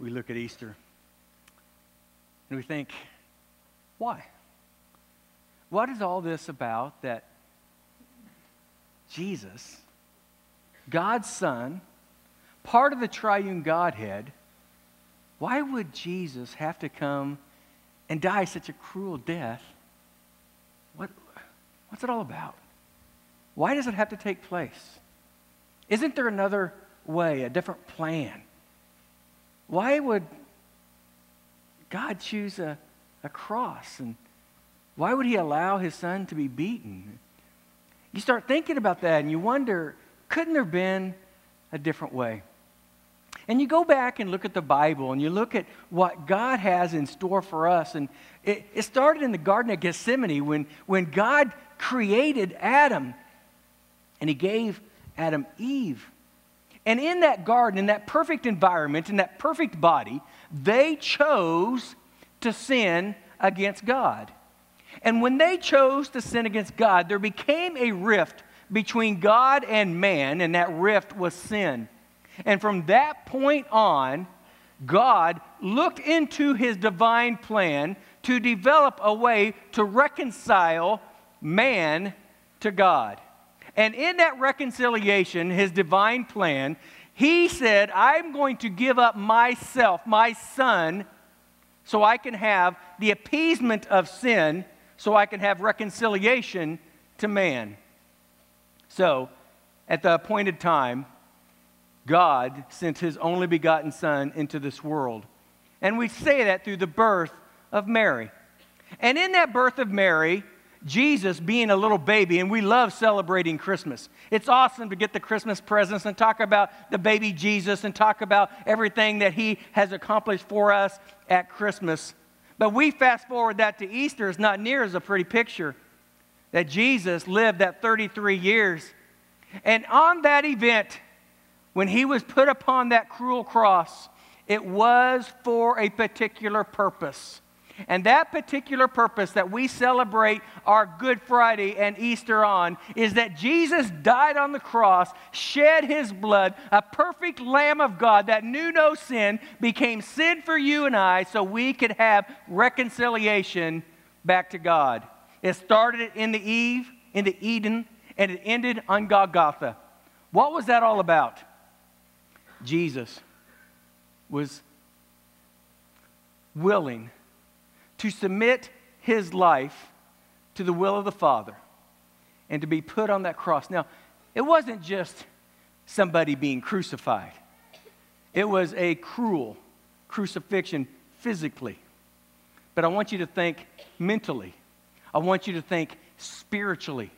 we look at Easter and we think, why? What is all this about that Jesus, God's Son, part of the triune Godhead, why would Jesus have to come and die such a cruel death? What, what's it all about? Why does it have to take place? Isn't there another way, a different plan? Why would God choose a, a cross? And why would He allow His Son to be beaten? You start thinking about that and you wonder couldn't there have been a different way? And you go back and look at the Bible and you look at what God has in store for us. And it, it started in the Garden of Gethsemane when, when God created Adam and He gave Adam Eve. And in that garden, in that perfect environment, in that perfect body, they chose to sin against God. And when they chose to sin against God, there became a rift between God and man, and that rift was sin. And from that point on, God looked into his divine plan to develop a way to reconcile man to God. And in that reconciliation, his divine plan, he said, I'm going to give up myself, my son, so I can have the appeasement of sin, so I can have reconciliation to man. So, at the appointed time, God sent his only begotten Son into this world. And we say that through the birth of Mary. And in that birth of Mary, Jesus being a little baby, and we love celebrating Christmas. It's awesome to get the Christmas presents and talk about the baby Jesus and talk about everything that he has accomplished for us at Christmas. But we fast forward that to Easter, it's not near as a pretty picture that Jesus lived that 33 years. And on that event, when he was put upon that cruel cross, it was for a particular purpose. And that particular purpose that we celebrate our Good Friday and Easter on is that Jesus died on the cross, shed his blood, a perfect Lamb of God that knew no sin, became sin for you and I so we could have reconciliation back to God. It started in the Eve, in the Eden, and it ended on Golgotha. What was that all about? Jesus was willing to submit his life to the will of the Father and to be put on that cross. Now, it wasn't just somebody being crucified, it was a cruel crucifixion physically. But I want you to think mentally, I want you to think spiritually.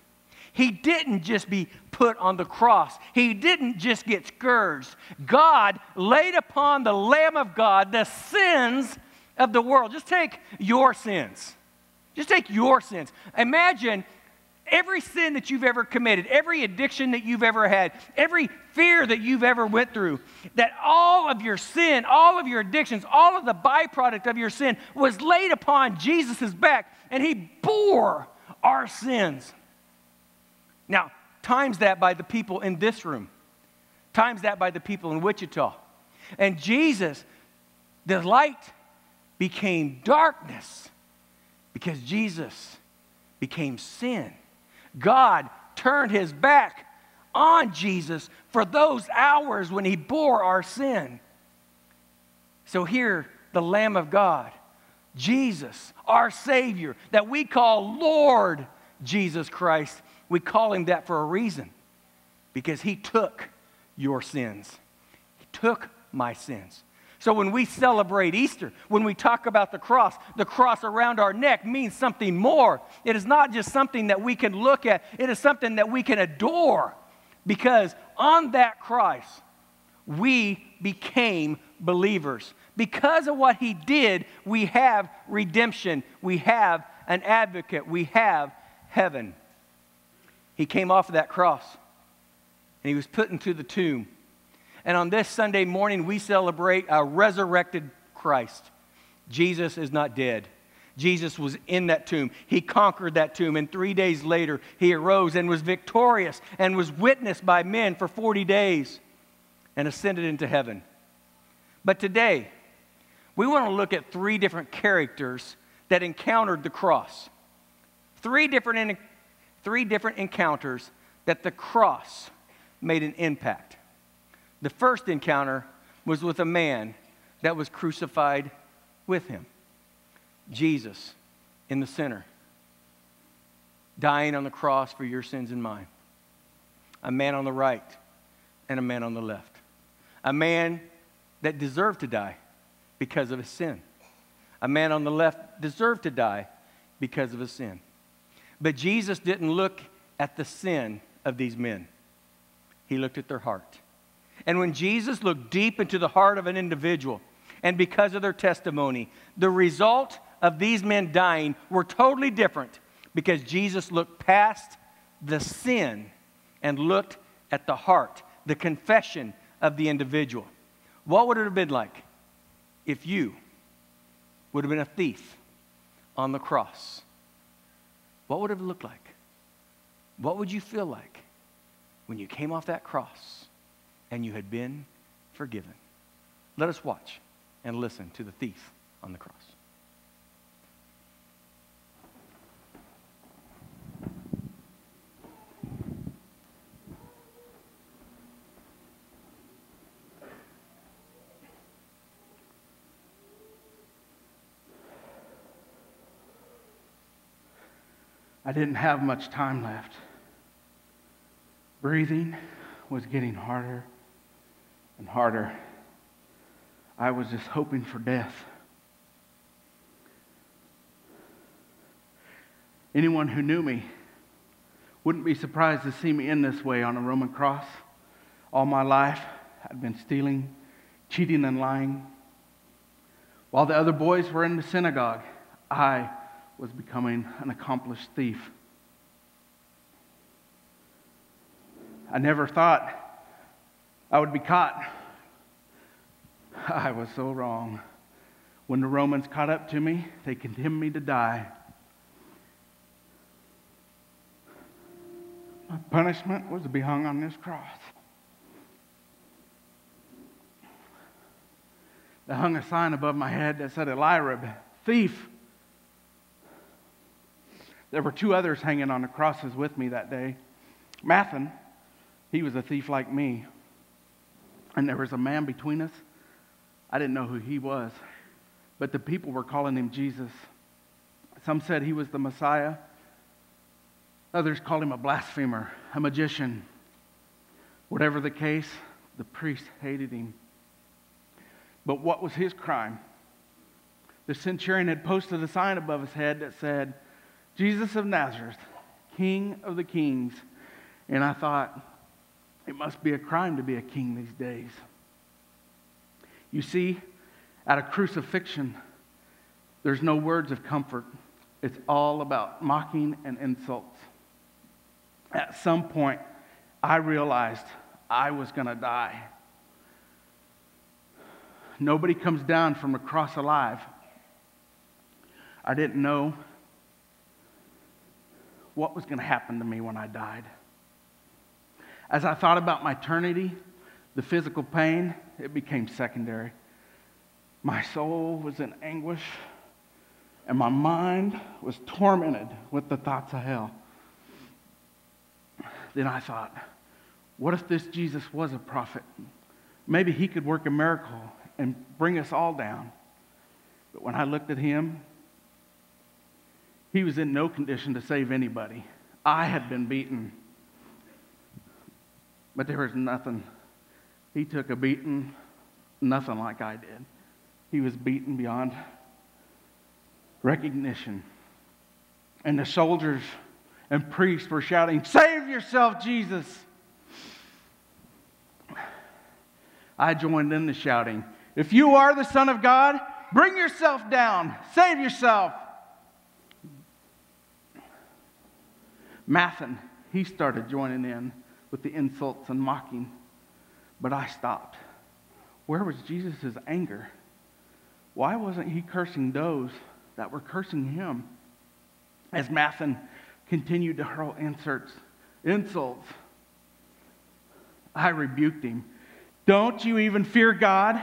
He didn't just be put on the cross. He didn't just get scourged. God laid upon the Lamb of God the sins of the world. Just take your sins. Just take your sins. Imagine every sin that you've ever committed, every addiction that you've ever had, every fear that you've ever went through, that all of your sin, all of your addictions, all of the byproduct of your sin was laid upon Jesus' back and he bore our sins. Now, times that by the people in this room. Times that by the people in Wichita. And Jesus, the light became darkness because Jesus became sin. God turned his back on Jesus for those hours when he bore our sin. So here, the Lamb of God, Jesus, our Savior, that we call Lord Jesus Christ, we call him that for a reason because he took your sins, he took my sins. So when we celebrate Easter, when we talk about the cross, the cross around our neck means something more. It is not just something that we can look at, it is something that we can adore because on that cross, we became believers. Because of what he did, we have redemption, we have an advocate, we have heaven. He came off of that cross and he was put into the tomb. And on this Sunday morning, we celebrate a resurrected Christ. Jesus is not dead. Jesus was in that tomb. He conquered that tomb. And three days later, he arose and was victorious and was witnessed by men for 40 days and ascended into heaven. But today, we want to look at three different characters that encountered the cross. Three different, three different encounters that the cross made an impact. The first encounter was with a man that was crucified with him Jesus in the center, dying on the cross for your sins and mine. A man on the right and a man on the left. A man that deserved to die because of his sin. A man on the left deserved to die because of his sin. But Jesus didn't look at the sin of these men, he looked at their heart. And when Jesus looked deep into the heart of an individual, and because of their testimony, the result of these men dying were totally different because Jesus looked past the sin and looked at the heart, the confession of the individual. What would it have been like if you would have been a thief on the cross? What would it have looked like? What would you feel like when you came off that cross and you had been forgiven? Let us watch and listen to the thief on the cross. I didn't have much time left. Breathing was getting harder and harder. I was just hoping for death. Anyone who knew me wouldn't be surprised to see me in this way on a Roman cross. All my life, I'd been stealing, cheating, and lying. While the other boys were in the synagogue, I was becoming an accomplished thief. I never thought I would be caught. I was so wrong. When the Romans caught up to me, they condemned me to die. My punishment was to be hung on this cross. They hung a sign above my head that said, Eliarib, thief. There were two others hanging on the crosses with me that day. Mathan, he was a thief like me. And there was a man between us. I didn't know who he was, but the people were calling him Jesus. Some said he was the Messiah. Others called him a blasphemer, a magician. Whatever the case, the priest hated him. But what was his crime? The centurion had posted a sign above his head that said, Jesus of Nazareth, King of the kings. And I thought, it must be a crime to be a king these days. You see, at a crucifixion, there's no words of comfort. It's all about mocking and insults. At some point, I realized I was going to die. Nobody comes down from a cross alive. I didn't know what was going to happen to me when I died. As I thought about my eternity, the physical pain, it became secondary. My soul was in anguish, and my mind was tormented with the thoughts of hell. Then I thought, what if this Jesus was a prophet? Maybe he could work a miracle and bring us all down. But when I looked at him, he was in no condition to save anybody. I had been beaten, but there was nothing. He took a beating, nothing like I did. He was beaten beyond recognition. And the soldiers and priests were shouting, Save yourself, Jesus! I joined in the shouting, If you are the Son of God, bring yourself down, save yourself. Mathan, he started joining in with the insults and mocking, but I stopped. Where was Jesus' anger? Why wasn't he cursing those that were cursing him? As Mathan continued to hurl inserts, insults, I rebuked him. Don't you even fear God?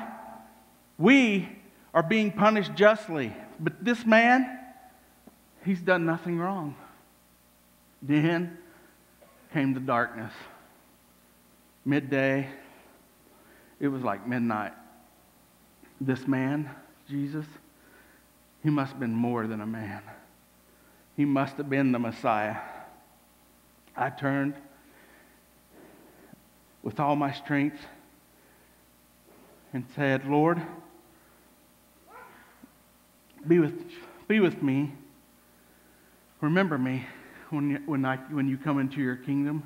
We are being punished justly. But this man, he's done nothing wrong. Then came the darkness. Midday, it was like midnight. This man, Jesus, he must have been more than a man. He must have been the Messiah. I turned with all my strength and said, Lord, be with, be with me. Remember me when when, I, when you come into your kingdom.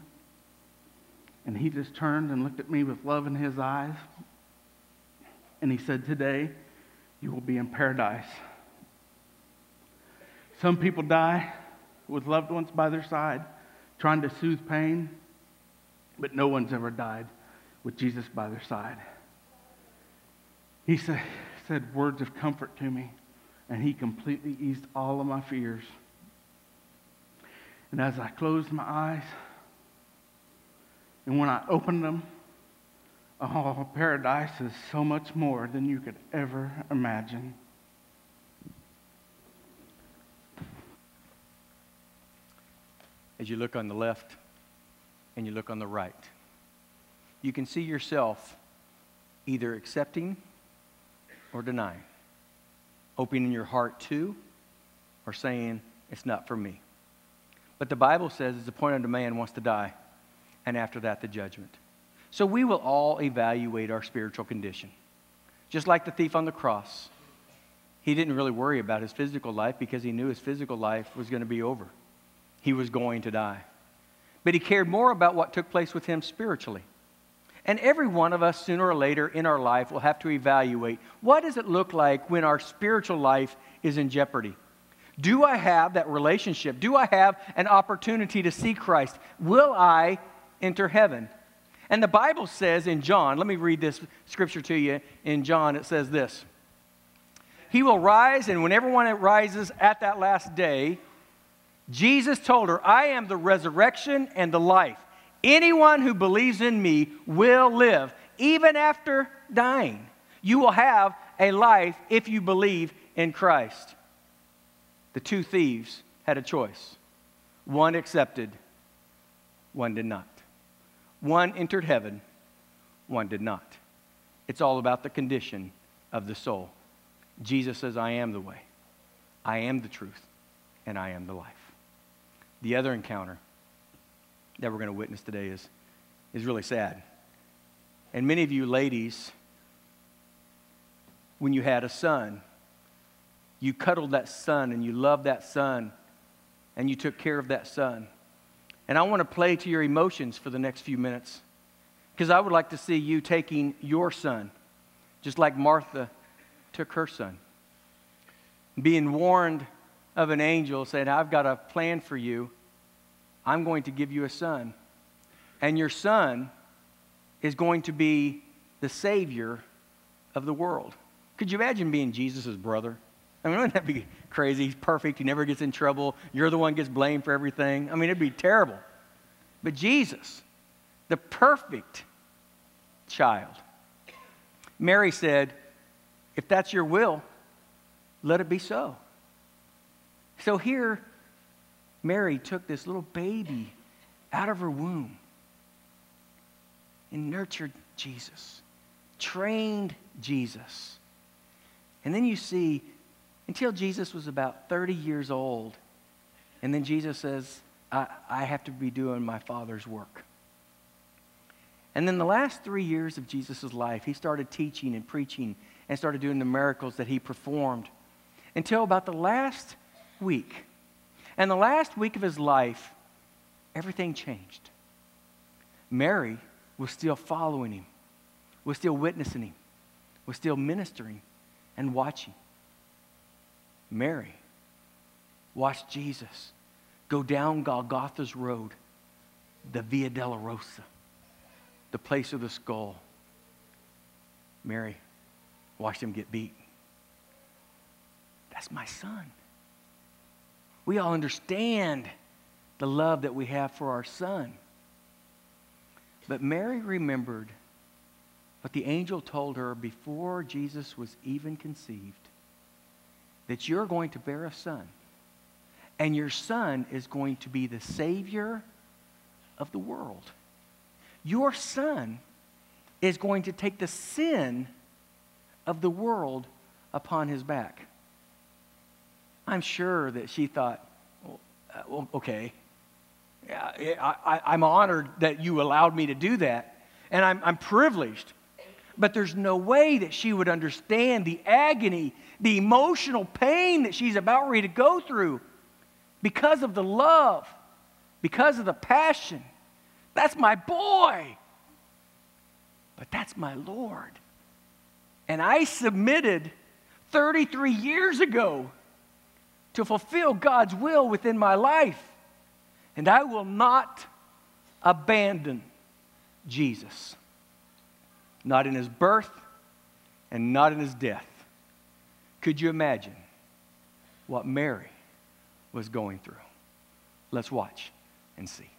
And he just turned and looked at me with love in his eyes. And he said, Today, you will be in paradise. Some people die with loved ones by their side, trying to soothe pain, but no one's ever died with Jesus by their side. He said, said words of comfort to me, and he completely eased all of my fears. And as I closed my eyes, and when I opened them, oh, paradise is so much more than you could ever imagine. As you look on the left and you look on the right, you can see yourself either accepting or denying, opening your heart to or saying, It's not for me. But the Bible says it's appointed a man wants to die, and after that, the judgment. So we will all evaluate our spiritual condition. Just like the thief on the cross, he didn't really worry about his physical life because he knew his physical life was going to be over. He was going to die. But he cared more about what took place with him spiritually. And every one of us, sooner or later in our life, will have to evaluate what does it look like when our spiritual life is in jeopardy? Do I have that relationship? Do I have an opportunity to see Christ? Will I enter heaven? And the Bible says in John, let me read this scripture to you. In John, it says this He will rise, and when everyone rises at that last day, Jesus told her, I am the resurrection and the life. Anyone who believes in me will live, even after dying. You will have a life if you believe in Christ. The two thieves had a choice. One accepted, one did not. One entered heaven, one did not. It's all about the condition of the soul. Jesus says, I am the way, I am the truth, and I am the life. The other encounter that we're going to witness today is, is really sad. And many of you ladies, when you had a son, you cuddled that son and you loved that son and you took care of that son. And I want to play to your emotions for the next few minutes because I would like to see you taking your son, just like Martha took her son. Being warned of an angel saying, I've got a plan for you I'm going to give you a son. And your son is going to be the Savior of the world. Could you imagine being Jesus' brother? I mean, wouldn't that be crazy? He's perfect. He never gets in trouble. You're the one gets blamed for everything. I mean, it'd be terrible. But Jesus, the perfect child. Mary said, If that's your will, let it be so. So here, Mary took this little baby out of her womb and nurtured Jesus, trained Jesus. And then you see, until Jesus was about 30 years old, and then Jesus says, I, I have to be doing my Father's work. And then the last three years of Jesus' life, he started teaching and preaching and started doing the miracles that he performed until about the last week and the last week of his life, everything changed. Mary was still following him, was still witnessing him, was still ministering and watching. Mary watch Jesus go down Golgotha's road, the Via Dolorosa, the place of the skull. Mary watch him get beat. That's my son. We all understand the love that we have for our son. But Mary remembered what the angel told her before Jesus was even conceived that you're going to bear a son, and your son is going to be the Savior of the world. Your son is going to take the sin of the world upon his back. I'm sure that she thought, well, uh, okay, I, I, I'm honored that you allowed me to do that, and I'm, I'm privileged. But there's no way that she would understand the agony, the emotional pain that she's about ready to go through because of the love, because of the passion. That's my boy. But that's my Lord. And I submitted 33 years ago to fulfill God's will within my life. And I will not abandon Jesus. Not in his birth and not in his death. Could you imagine what Mary was going through? Let's watch and see.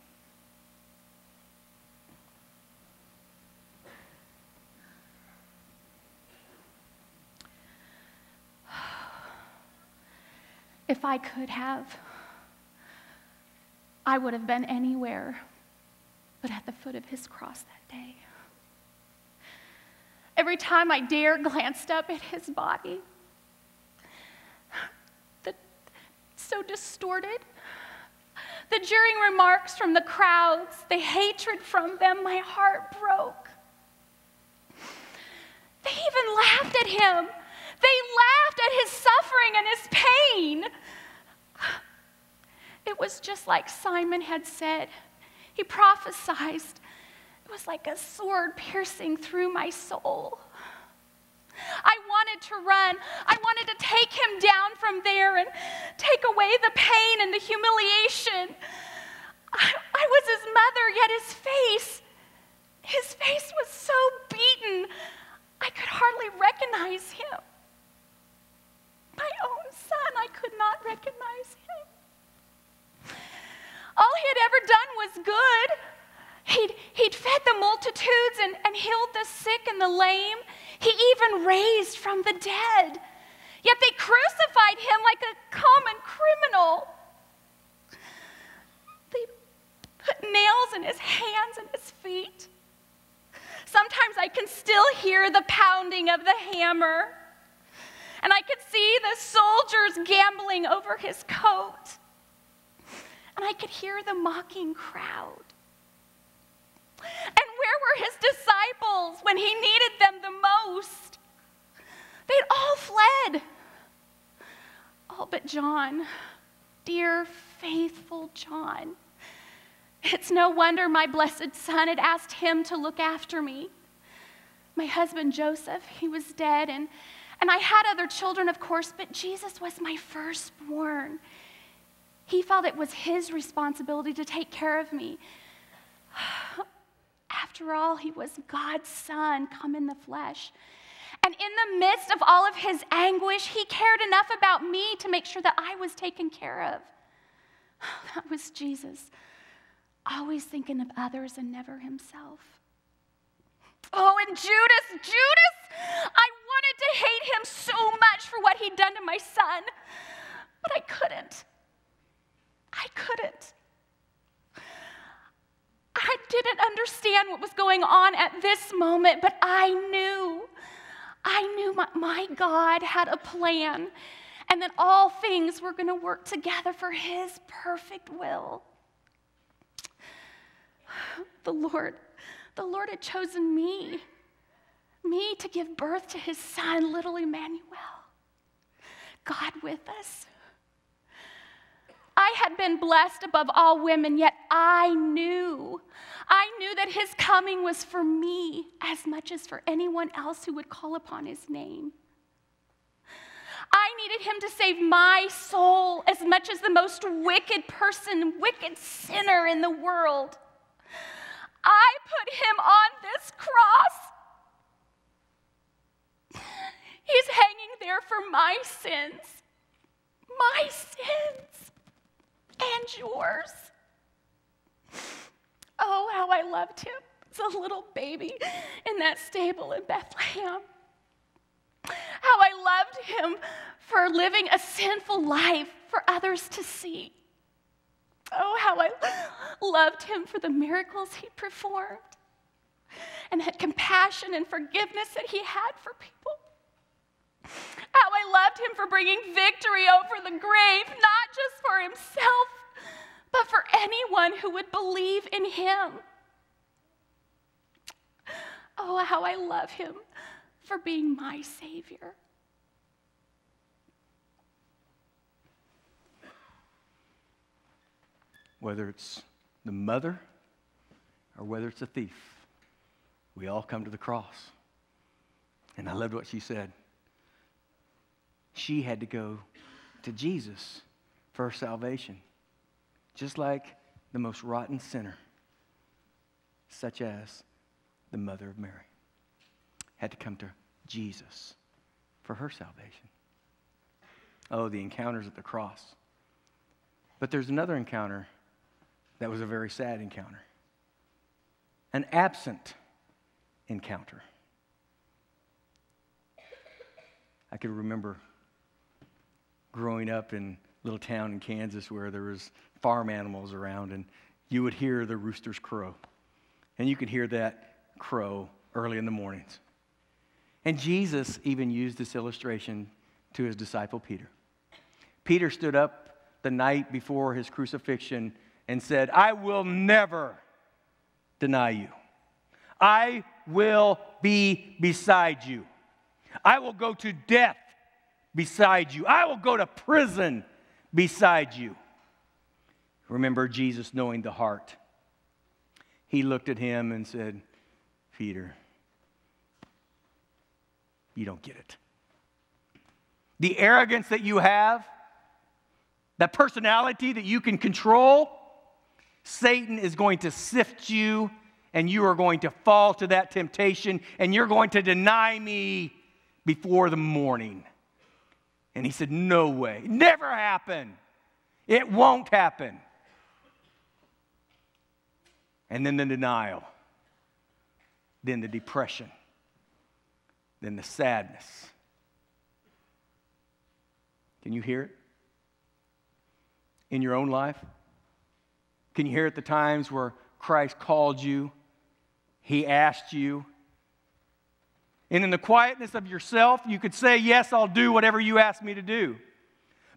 If I could have, I would have been anywhere but at the foot of his cross that day. Every time I dare glanced up at his body, the, so distorted, the jeering remarks from the crowds, the hatred from them, my heart broke. They even laughed at him. They laughed at his suffering and his pain. It was just like Simeon had said. He prophesied. It was like a sword piercing through my soul. I wanted to run. I wanted to take him down from there and take away the pain and the humiliation. I, I was his mother, yet his face, his face was so beaten, I could hardly recognize him. My own son, I could not recognize him. All he had ever done was good. He'd, he'd fed the multitudes and, and healed the sick and the lame. He even raised from the dead. Yet they crucified him like a common criminal. They put nails in his hands and his feet. Sometimes I can still hear the pounding of the hammer and I could see the soldiers gambling over his coat. And I could hear the mocking crowd. And where were his disciples when he needed them the most? They'd all fled. All but John, dear, faithful John. It's no wonder my blessed son had asked him to look after me. My husband Joseph, he was dead, and and I had other children, of course, but Jesus was my firstborn. He felt it was his responsibility to take care of me. After all, he was God's son come in the flesh. And in the midst of all of his anguish, he cared enough about me to make sure that I was taken care of. Oh, That was Jesus, always thinking of others and never himself. Oh, and Judas, Judas, I wanted to hate him so much for what he'd done to my son, but I couldn't. I couldn't. I didn't understand what was going on at this moment, but I knew. I knew my, my God had a plan and that all things were going to work together for his perfect will. The Lord, the Lord had chosen me me to give birth to his son, little Emmanuel. God with us. I had been blessed above all women, yet I knew, I knew that his coming was for me as much as for anyone else who would call upon his name. I needed him to save my soul as much as the most wicked person, wicked sinner in the world. I put him on this cross He's hanging there for my sins, my sins, and yours. Oh, how I loved him as a little baby in that stable in Bethlehem. How I loved him for living a sinful life for others to see. Oh, how I loved him for the miracles he performed and the compassion and forgiveness that he had for people. How I loved him for bringing victory over the grave, not just for himself, but for anyone who would believe in him. Oh, how I love him for being my Savior. Whether it's the mother or whether it's a thief, we all come to the cross. And I loved what she said. She had to go to Jesus for her salvation, just like the most rotten sinner, such as the mother of Mary, had to come to Jesus for her salvation. Oh, the encounters at the cross. But there's another encounter that was a very sad encounter an absent encounter. I could remember growing up in a little town in Kansas where there was farm animals around and you would hear the roosters crow. And you could hear that crow early in the mornings. And Jesus even used this illustration to his disciple Peter. Peter stood up the night before his crucifixion and said, I will never deny you. I will be beside you. I will go to death beside you. I will go to prison beside you. Remember Jesus knowing the heart. He looked at him and said, Peter, you don't get it. The arrogance that you have, that personality that you can control, Satan is going to sift you and you are going to fall to that temptation and you're going to deny me before the morning. And he said, No way. Never happen. It won't happen. And then the denial, then the depression, then the sadness. Can you hear it? In your own life? Can you hear it the times where Christ called you? He asked you. And in the quietness of yourself, you could say, Yes, I'll do whatever you ask me to do.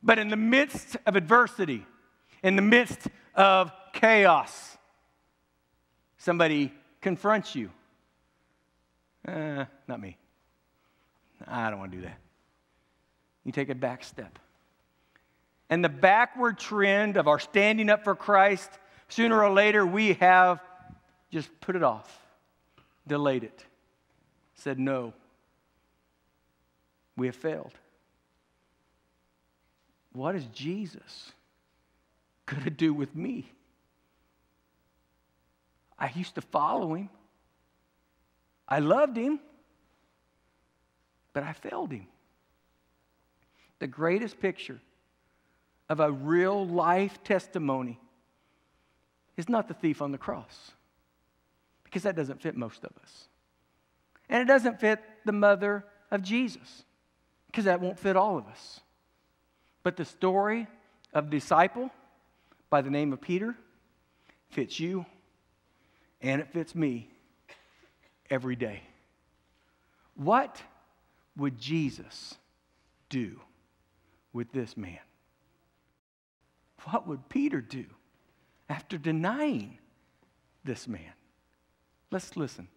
But in the midst of adversity, in the midst of chaos, somebody confronts you. Uh, not me. I don't want to do that. You take a back step. And the backward trend of our standing up for Christ, sooner or later, we have just put it off delayed it, said no. We have failed. What is Jesus going to do with me? I used to follow him. I loved him, but I failed him. The greatest picture of a real life testimony is not the thief on the cross because that doesn't fit most of us. And it doesn't fit the mother of Jesus because that won't fit all of us. But the story of disciple by the name of Peter fits you and it fits me every day. What would Jesus do with this man? What would Peter do after denying this man? Let's listen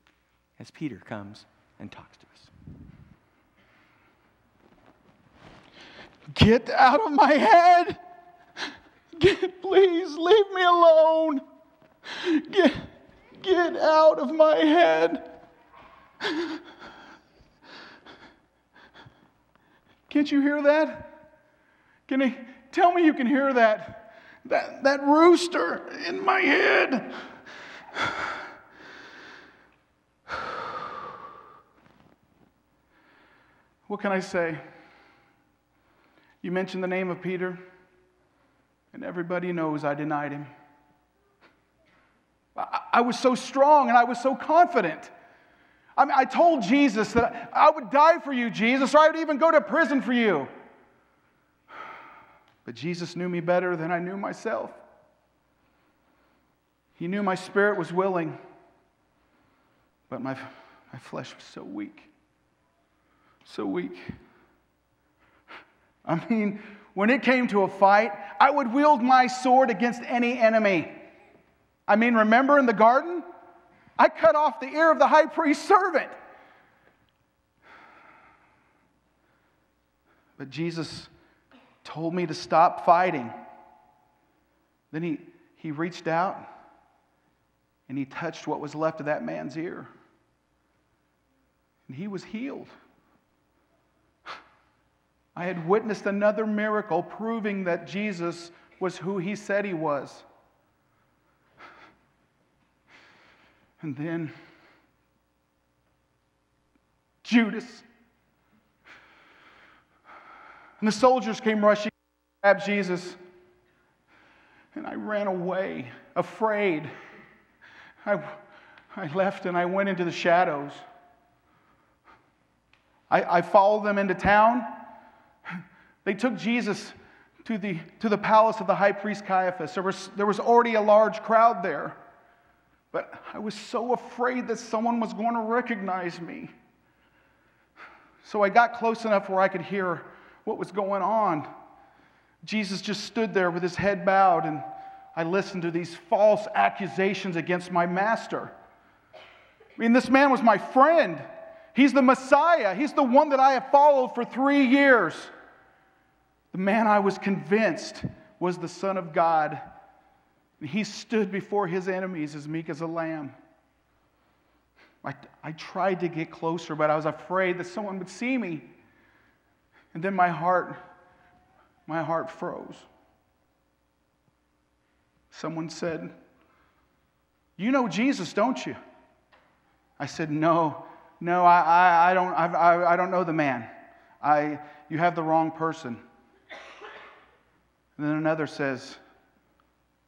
as Peter comes and talks to us. Get out of my head! Get, please leave me alone! Get, get out of my head! Can't you hear that? Can he tell me you can hear that? That, that rooster in my head. What can I say? You mentioned the name of Peter, and everybody knows I denied him. I, was so strong and I was so confident. I mean, I told Jesus that I would die for you, Jesus, or I would even go to prison for you. But Jesus knew me better than I knew myself. He knew my spirit was willing, but my, my flesh was so weak. So weak. I mean, when it came to a fight, I would wield my sword against any enemy. I mean, remember in the garden? I cut off the ear of the high priest's servant. But Jesus told me to stop fighting. Then he, he reached out and he touched what was left of that man's ear. And he was healed. I had witnessed another miracle proving that Jesus was who he said he was. And then Judas. And the soldiers came rushing, grabbed Jesus. And I ran away, afraid. I, I left and I went into the shadows. I, I followed them into town. They took Jesus to the, to the palace of the high priest Caiaphas. There was, there was already a large crowd there. But I was so afraid that someone was going to recognize me. So I got close enough where I could hear what was going on. Jesus just stood there with his head bowed, and I listened to these false accusations against my master. I mean, this man was my friend. He's the Messiah. He's the one that I have followed for three years. The man I was convinced was the Son of God. He stood before his enemies as meek as a lamb. I, I tried to get closer, but I was afraid that someone would see me. And then my heart, my heart froze. Someone said, You know Jesus, don't you? I said, No, no, I, I, I don't, I, I don't know the man. I, you have the wrong person. And then another says,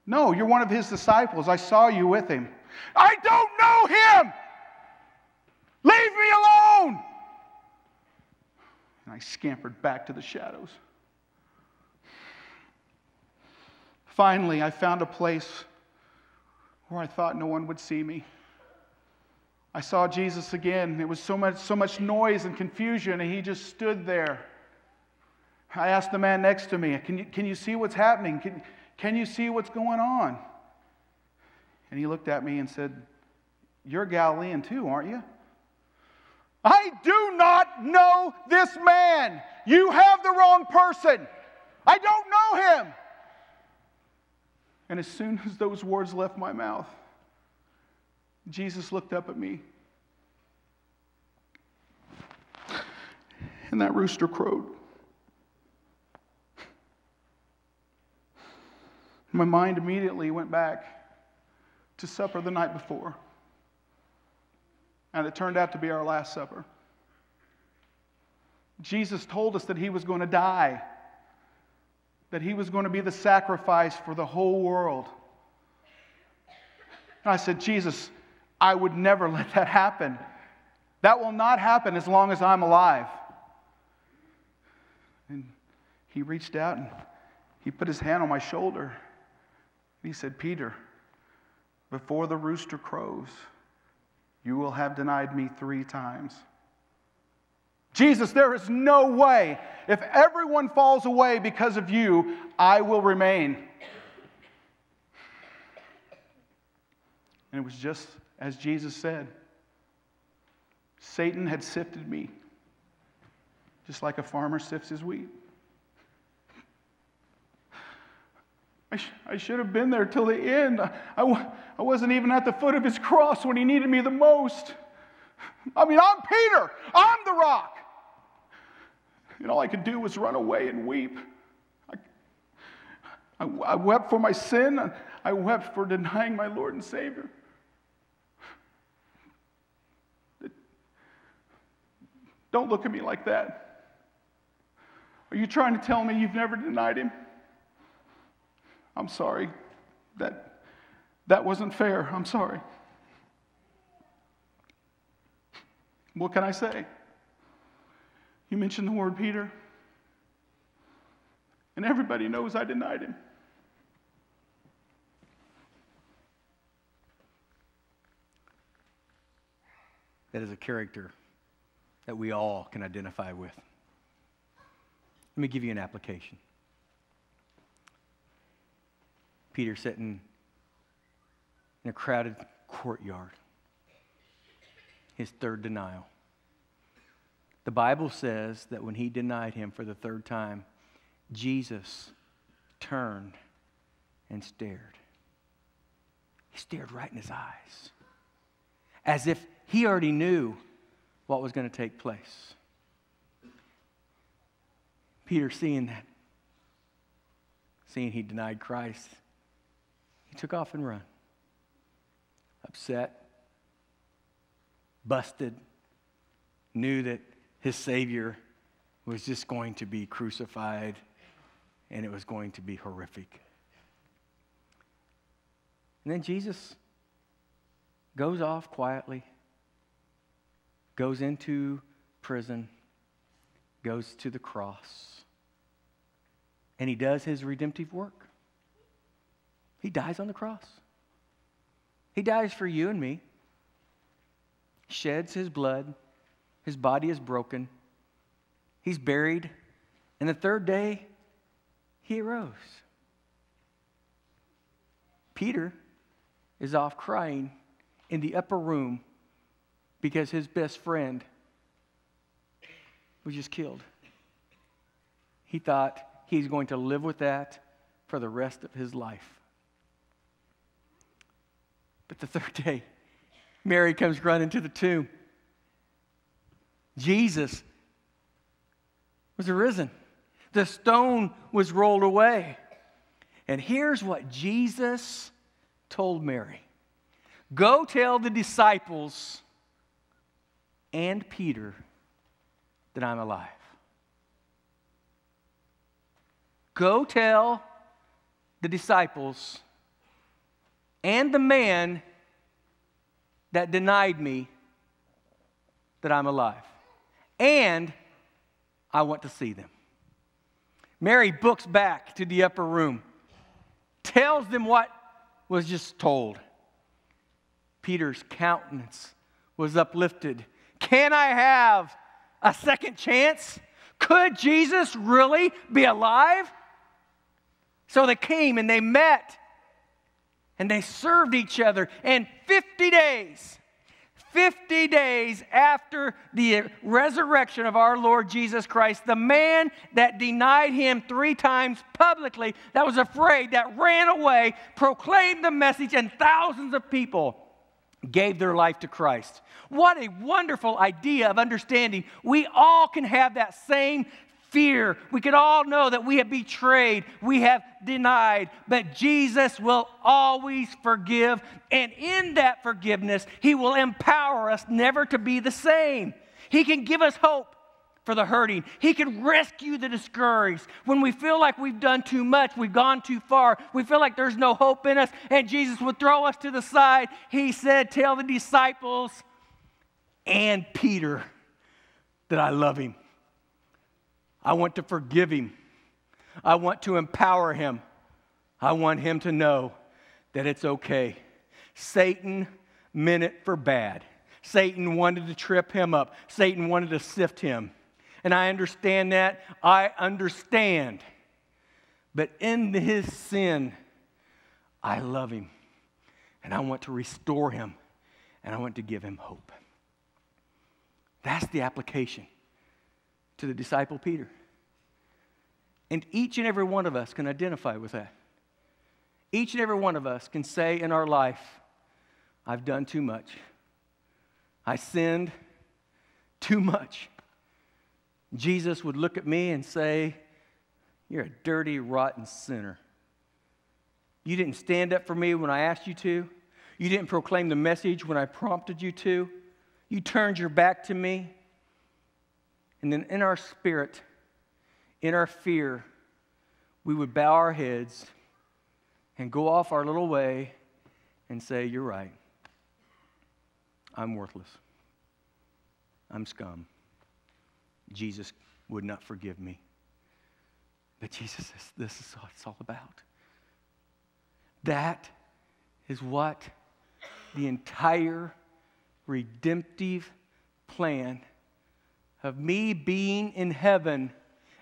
No, you're one of his disciples. I saw you with him. I don't know him. Leave me alone. And I scampered back to the shadows. Finally, I found a place where I thought no one would see me. I saw Jesus again. It was so much, so much noise and confusion, and he just stood there. I asked the man next to me, Can you, can you see what's happening? Can, can you see what's going on? And he looked at me and said, You're Galilean too, aren't you? I do not know this man. You have the wrong person. I don't know him. And as soon as those words left my mouth, Jesus looked up at me. And that rooster crowed. My mind immediately went back to supper the night before. And it turned out to be our last supper. Jesus told us that he was going to die, that he was going to be the sacrifice for the whole world. And I said, Jesus, I would never let that happen. That will not happen as long as I'm alive. And he reached out and he put his hand on my shoulder. He said, Peter, before the rooster crows, you will have denied me three times. Jesus, there is no way. If everyone falls away because of you, I will remain. And it was just as Jesus said Satan had sifted me, just like a farmer sifts his wheat. I, sh- I should have been there till the end. I w- I wasn't even at the foot of his cross when he needed me the most. I mean, I'm Peter, I'm the rock. And all I could do was run away and weep. I, I, I wept for my sin, I wept for denying my Lord and Savior. Don't look at me like that. Are you trying to tell me you've never denied him? I'm sorry that That wasn't fair. I'm sorry. What can I say? You mentioned the word Peter, and everybody knows I denied him. That is a character that we all can identify with. Let me give you an application. Peter sitting in a crowded courtyard, his third denial. The Bible says that when he denied him for the third time, Jesus turned and stared. He stared right in his eyes, as if he already knew what was going to take place. Peter, seeing that, seeing he denied Christ, he took off and run. Upset, busted, knew that his Savior was just going to be crucified and it was going to be horrific. And then Jesus goes off quietly, goes into prison, goes to the cross and he does his redemptive work. He dies on the cross. He dies for you and me, sheds his blood, his body is broken, he's buried, and the third day, he arose. Peter is off crying in the upper room because his best friend was just killed. He thought he's going to live with that for the rest of his life. But the third day, Mary comes running to the tomb. Jesus was arisen. The stone was rolled away. And here's what Jesus told Mary Go tell the disciples and Peter that I'm alive. Go tell the disciples and the man that denied me that I'm alive. And I want to see them. Mary books back to the upper room, tells them what was just told. Peter's countenance was uplifted. Can I have a second chance? Could Jesus really be alive? So they came and they met and they served each other. And 50 days, 50 days after the resurrection of our Lord Jesus Christ, the man that denied him three times publicly, that was afraid, that ran away, proclaimed the message, and thousands of people gave their life to Christ. What a wonderful idea of understanding. We all can have that same fear. We could all know that we have betrayed, we have denied, but Jesus will always forgive. And in that forgiveness, He will empower us never to be the same. He can give us hope for the hurting. He can rescue the discouraged. When we feel like we've done too much, we've gone too far, we feel like there's no hope in us, and Jesus would throw us to the side. He said, Tell the disciples and Peter that I love him. I want to forgive him. I want to empower him. I want him to know that it's okay. Satan meant it for bad. Satan wanted to trip him up. Satan wanted to sift him. And I understand that. I understand. But in his sin, I love him. And I want to restore him. And I want to give him hope. That's the application to the disciple Peter. And each and every one of us can identify with that. Each and every one of us can say in our life, I've done too much. I sinned too much. Jesus would look at me and say, You're a dirty, rotten sinner. You didn't stand up for me when I asked you to. You didn't proclaim the message when I prompted you to. You turned your back to me. And then in our spirit, in our fear, we would bow our heads and go off our little way and say, You're right. I'm worthless. I'm scum. Jesus would not forgive me. But Jesus says, This is what it's all about. That is what the entire redemptive plan of me being in heaven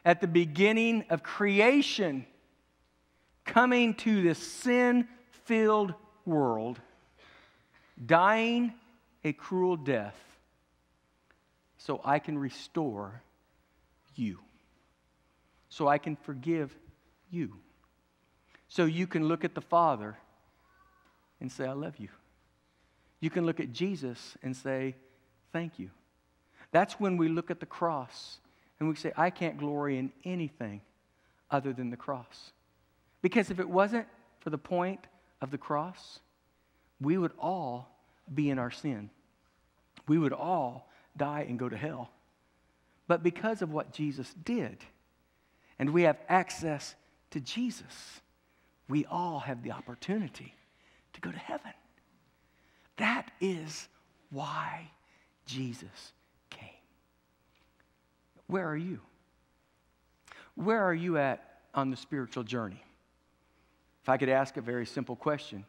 at the beginning of creation, coming to this sin filled world, dying a cruel death so I can restore you, so I can forgive you, so you can look at the Father and say, I love you. You can look at Jesus and say, Thank you. That's when we look at the cross and we say, I can't glory in anything other than the cross. Because if it wasn't for the point of the cross, we would all be in our sin. We would all die and go to hell. But because of what Jesus did, and we have access to Jesus, we all have the opportunity to go to heaven. That is why Jesus. Where are you? Where are you at on the spiritual journey? If I could ask a very simple question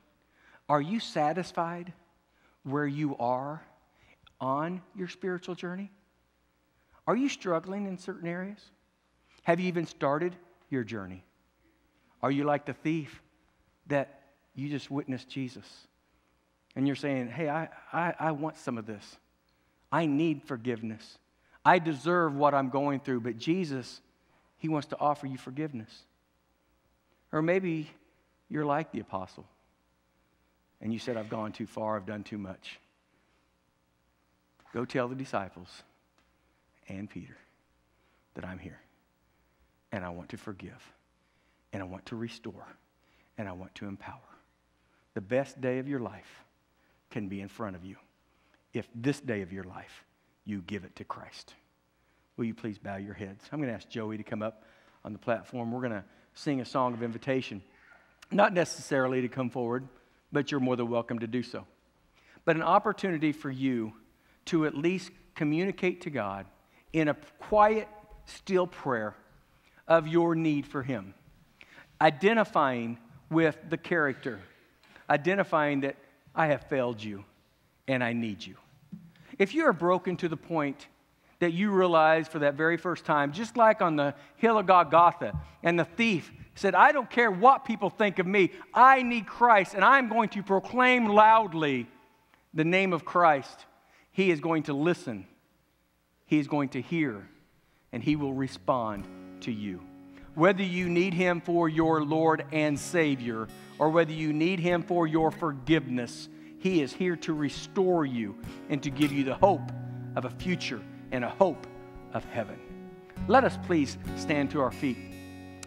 Are you satisfied where you are on your spiritual journey? Are you struggling in certain areas? Have you even started your journey? Are you like the thief that you just witnessed Jesus and you're saying, hey, I, I, I want some of this? I need forgiveness. I deserve what I'm going through, but Jesus, He wants to offer you forgiveness. Or maybe you're like the apostle and you said, I've gone too far, I've done too much. Go tell the disciples and Peter that I'm here and I want to forgive and I want to restore and I want to empower. The best day of your life can be in front of you if this day of your life you give it to Christ. Will you please bow your heads? I'm going to ask Joey to come up on the platform. We're going to sing a song of invitation. Not necessarily to come forward, but you're more than welcome to do so. But an opportunity for you to at least communicate to God in a quiet, still prayer of your need for Him. Identifying with the character, identifying that I have failed you and I need you. If you are broken to the point that you realize for that very first time, just like on the hill of Golgotha, and the thief said, I don't care what people think of me, I need Christ, and I'm going to proclaim loudly the name of Christ. He is going to listen, He is going to hear, and He will respond to you. Whether you need Him for your Lord and Savior, or whether you need Him for your forgiveness, He is here to restore you and to give you the hope of a future and a hope of heaven. Let us please stand to our feet.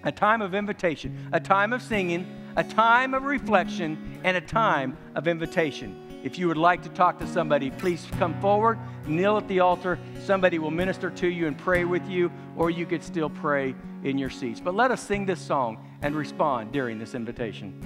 A time of invitation, a time of singing, a time of reflection, and a time of invitation. If you would like to talk to somebody, please come forward, kneel at the altar. Somebody will minister to you and pray with you, or you could still pray in your seats. But let us sing this song and respond during this invitation.